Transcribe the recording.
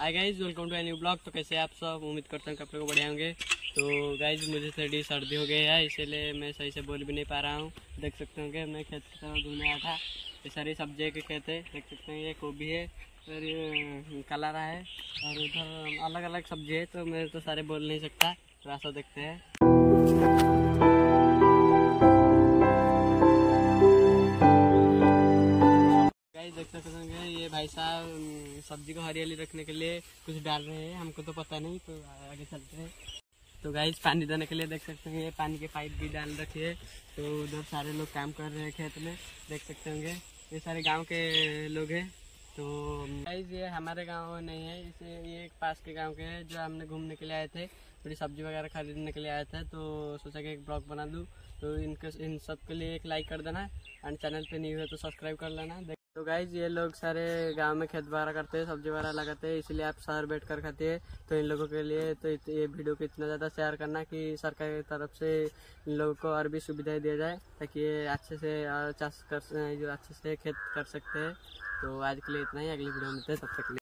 Hi guys welcome to any blog तो कैसे आप सब? उम्मीद करता हूँ कि आप लोग बढ़िया होंगे। तो गाइज़ मुझे थोड़ी सर्दी हो गई है, इसीलिए मैं सही से बोल भी नहीं पा रहा हूँ। देख सकते होंगे मैं खेत की तरफ़ घूमने आया था। ये सारी सब्ज़ी के खेत है। देख सकते हैं, ये गोभी है, और ये कलारा है, और इधर अलग अलग सब्ज़ी है तो मैं तो सारे बोल नहीं सकता। सा देखते हैं। भाई साहब सब्ज़ी को हरियाली रखने के लिए कुछ डाल रहे हैं। हमको तो पता नहीं तो आगे चलते हैं। तो गाइस पानी देने के लिए देख सकते हैं, ये पानी के पाइप भी डाल रखी है। तो उधर सारे लोग काम कर रहे हैं खेत में, देख सकते होंगे। ये सारे गाँव के लोग हैं। तो गाइज़ ये हमारे गाँव नहीं है, इसे ये एक पास के गाँव के हैं, जो हमने घूमने के लिए आए थे। थोड़ी सब्ज़ी वगैरह खरीदने के लिए आए थे तो सोचा कि एक ब्लॉग बना दूँ। तो इनके, इन सब के लिए एक लाइक कर देना एंड चैनल पे नहीं हुए तो सब्सक्राइब कर लेना। तो गाइज़ ये लोग सारे गाँव में खेत बारा करते हैं, सब्ज़ी वगैरह लगाते हैं, इसलिए आप शहर बैठ कर खाते हैं। तो इन लोगों के लिए तो ये वीडियो को इतना ज़्यादा शेयर करना कि सरकार की तरफ़ से इन लोगों को और भी सुविधाएँ दिया जाए, ताकि ये अच्छे से चाष कर, जो अच्छे से खेत कर सकते हैं। तो आज के लिए इतना ही, अगली वीडियो मिलते हैं, तब तक के लिए।